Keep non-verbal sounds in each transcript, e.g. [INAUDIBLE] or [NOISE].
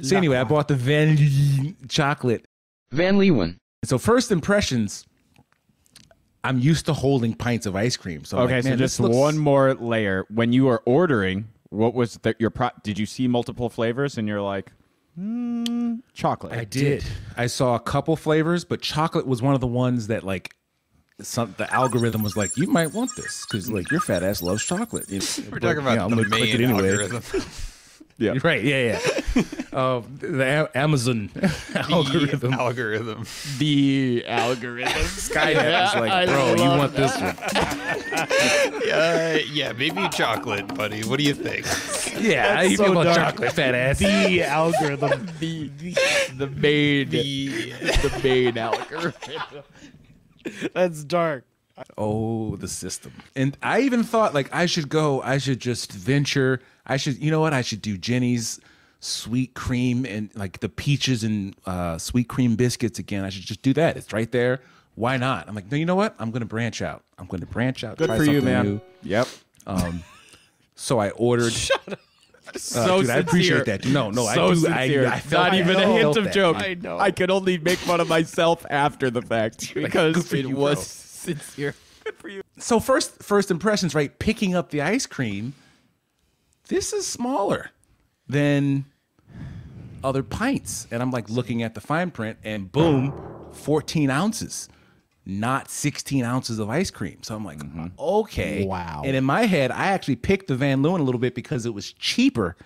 So anyway, I bought the Van Leeuwen chocolate. Van Leeuwen. So first impressions, I'm used to holding pints of ice cream. So I'm Okay, like, so just looks- one more layer. When you were ordering, what was the, your pro? Did you see multiple flavors and you're like, hmm, chocolate? I did. I saw a couple flavors, but chocolate was one of the ones that like some the algorithm was like, you might want this because like your fat ass loves chocolate. [LAUGHS] We're talking about I'm the gonna click main it anyway. algorithm. [LAUGHS] Yeah. [LAUGHS] Right? Yeah, yeah. [LAUGHS] uh, the A- Amazon [LAUGHS] algorithm. The algorithm. The algorithm. Skynet was like, bro, you want this one? Uh, yeah, maybe chocolate, buddy. What do you think? Yeah, you so want dark. chocolate, fat ass. The algorithm. The the, the main The the main algorithm. That's dark. Oh, the system. And I even thought like I should go, I should just venture. I should, you know what? I should do Jeni's sweet cream and like the peaches and uh, sweet cream biscuits again. I should just do that. It's right there. Why not? I'm like, no, you know what? I'm going to branch out. I'm going to branch out. Good try for you, man. new. Yep. So I ordered. [LAUGHS] so dude, I appreciate that. No, no, I so do. I- sincere. I felt- Not I even a hint of that, joke. I know. I could only make fun of myself after the fact because [LAUGHS] good for it was bro. Sincere. Good for you. so first first impressions right picking up the ice cream this is smaller than other pints and i'm like looking at the fine print and boom 14 ounces not 16 ounces of ice cream so i'm like mm-hmm. okay Wow. and in my head i actually picked the van leeuwen a little bit because it was cheaper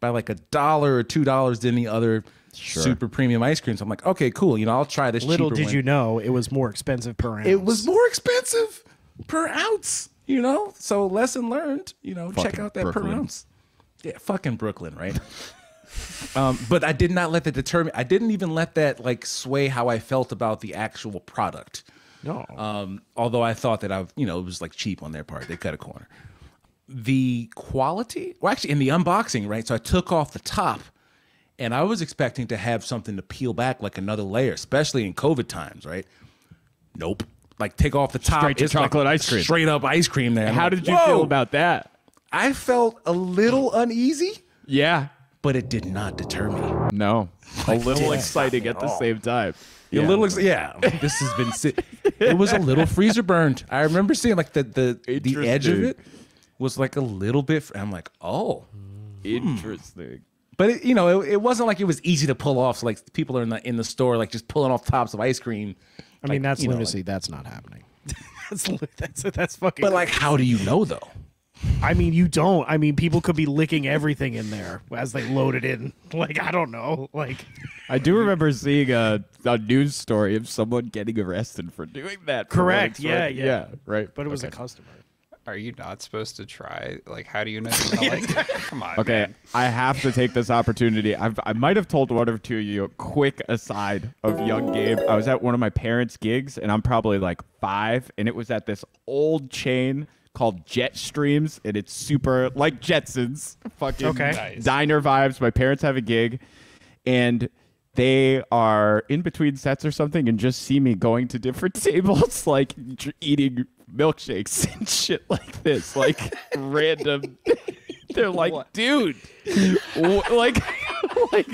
by like a dollar or two dollars than the other super premium ice creams i'm like okay cool you know i'll try this Little did one. you know, it was more expensive per ounce. It was more expensive per ounce, you know? So lesson learned, you know, check out that per ounce. Yeah, fucking Brooklyn, right? [LAUGHS] um, but I did not let that determine I didn't even let that like sway how I felt about the actual product. no. Um, although I thought that I, you know, it was like cheap on their part. They cut a corner. The quality, well, actually, in the unboxing, right? So I took off the top, and I was expecting to have something to peel back like another layer, especially in COVID times, right? Nope. Like take off the top, Straight to it's like chocolate ice cream. straight up ice cream. There. I'm How like, did you "Whoa!" feel about that? I felt a little uneasy, Yeah. but it did not deter me. No. [LAUGHS] A little exciting at the oh. same time. A little, ex- yeah. This has been. Si- it was a little freezer burned. I remember seeing like the the the edge of it was like a little bit. fr- I'm like, oh, hmm. Interesting. But it, you know, it, it wasn't like it was easy to pull off. So like people are in the in the store like just pulling off tops of ice cream. I mean, that's you know, lunacy. that's not happening. [LAUGHS] that's, that's that's fucking. But like, how do you know though? I mean, you don't. I mean, people could be licking everything in there as they load it in. Like, I don't know. Like, I do remember seeing a, a news story of someone getting arrested for doing that. Correct. Yeah, yeah. Yeah, right. but it was Okay. a customer. Are you not supposed to try? Like, how do you know? You're [LAUGHS] gonna like? Come on. Okay, man. I have to take this opportunity. I've, I might have told one or two of you a quick aside of young Gabe. I was at one of my parents' gigs, and I'm probably like five, and it was at this old chain called Jet Streams, and it's super like Jetsons, fucking Okay. Diner vibes. My parents have a gig, and they are in between sets or something, and just see me going to different [LAUGHS] tables, like eating milkshakes [LAUGHS] and shit like this, like random. [LAUGHS] They're like, dude, wh- like, like,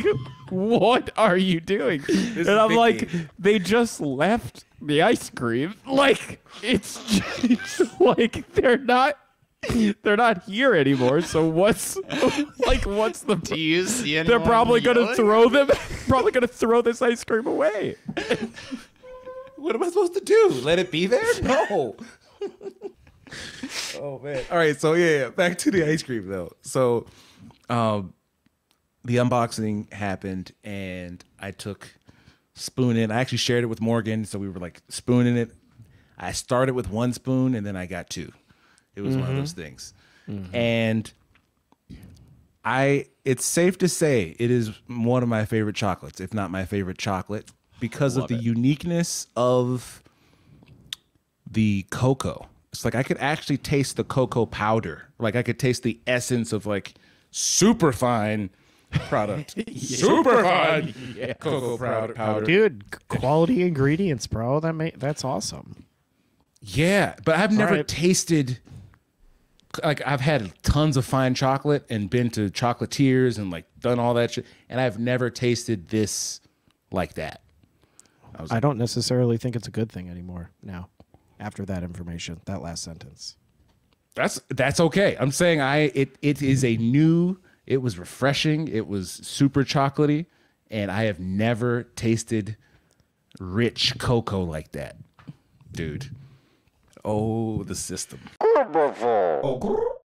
what are you doing? and I'm like, game. they just left the ice cream. Like, it's just, like they're not. [LAUGHS] They're not here anymore. So what's [LAUGHS] like? What's the? Do you see They're anyone probably gonna throw them. [LAUGHS] Probably gonna throw this ice cream away. What am I supposed to do? Let it be there? No. oh man. All right, so yeah, yeah, back to the ice cream though. So um the unboxing happened and I took spoon in. I actually shared it with Morgan, so we were like spooning it. I started with one spoon and then I got two. It was one of those things. And I it's safe to say it is one of my favorite chocolates, if not my favorite chocolate, because of the uniqueness of the cocoa. It's like I could actually taste the cocoa powder. Like I could taste the essence of like super fine product. [LAUGHS] Super fine [LAUGHS] cocoa powder. powder. Dude, quality ingredients, bro. That may, that's awesome. Yeah, but I've never right. tasted like I've had tons of fine chocolate and been to chocolatiers and like done all that shit, and I've never tasted this like that. I don't necessarily think it's a good thing anymore now. After that information, that last sentence. That's that's okay. I'm saying I it it is a new. It was refreshing. It was super chocolatey, and I have never tasted rich cocoa like that, dude. Oh, the system. Bobo.